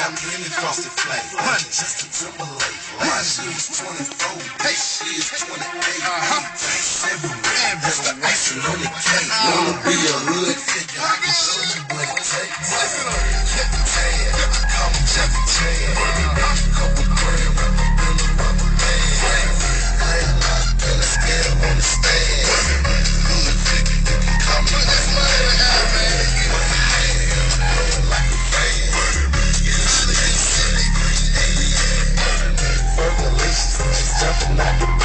got plenty frosted flame. Just a triple A. Last year was 24. Hey, she is 28. Uh-huh. Everywhere. And Mr. Icing on the cake. Wanna be a hood figure? I can show you what it takes. Check the tag. Call something like can